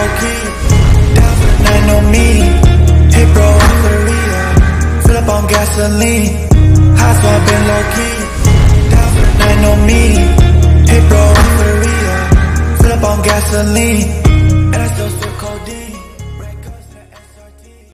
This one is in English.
low key. Down for 9 on me. Hey bro, I'm Korea. Fill up on gasoline. Hot swap and low key. Down for 9 on me. Hey bro, I'm Korea. Fill up on gasoline.